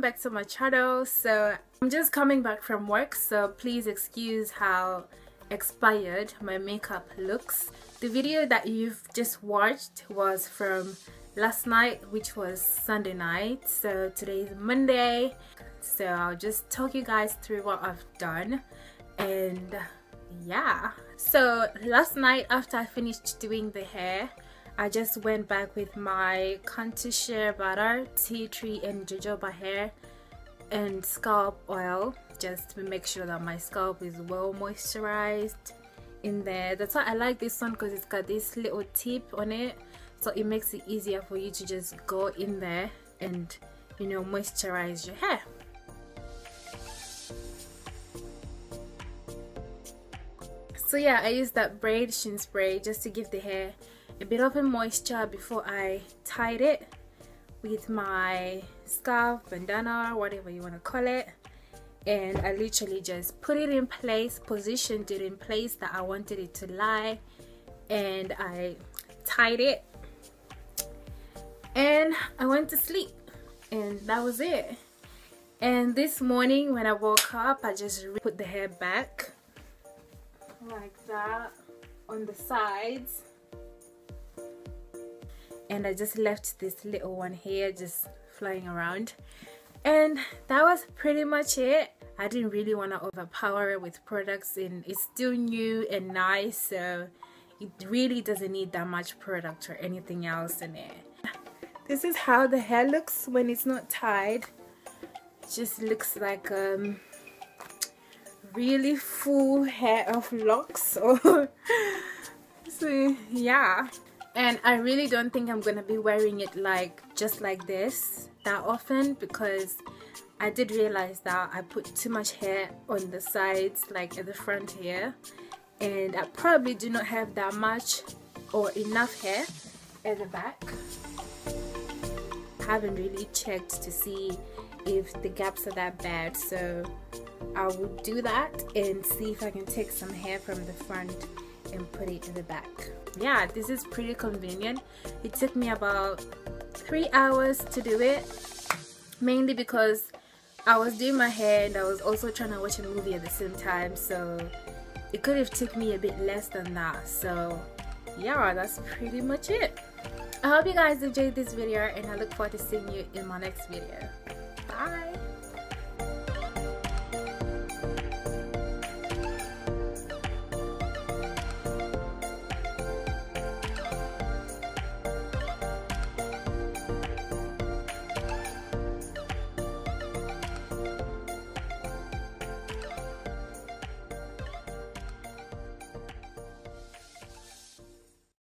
back to my channel. So I'm just coming back from work so please excuse how expired my makeup looks. The video that you've just watched was from last night which was Sunday night. So today is Monday. So I'll just talk you guys through what I've done. And yeah. So last night after I finished doing the hair I just went back with my Cantu butter, tea tree and jojoba hair and scalp oil just to make sure that my scalp is well moisturized in there. That's why I like this one because it's got this little tip on it so it makes it easier for you to just go in there and you know moisturize your hair. So yeah, I use that braid sheen spray just to give the hair a bit of a moisture before I tied it with my scarf, bandana, whatever you want to call it. And I literally just put it in place, positioned it in place that I wanted it to lie. And I tied it. And I went to sleep. And that was it. And this morning when I woke up, I just put the hair back like that on the sides and I just left this little one here just flying around. And that was pretty much it. I didn't really want to overpower it with products and it's still new and nice so it really doesn't need that much product or anything else in it. This is how the hair looks when it's not tied. It just looks like um really full hair of locks or so yeah and I really don't think I'm gonna be wearing it like just like this that often because I did realize that I put too much hair on the sides like at the front here. And I probably do not have that much or enough hair at the back. I haven't really checked to see if the gaps are that bad. So I will do that and see if I can take some hair from the front and put it in the back. Yeah this is pretty convenient. It took me about three hours to do it mainly because I was doing my hair and I was also trying to watch a movie at the same time so it could have took me a bit less than that. So yeah that's pretty much it. I hope you guys enjoyed this video and I look forward to seeing you in my next video. Bye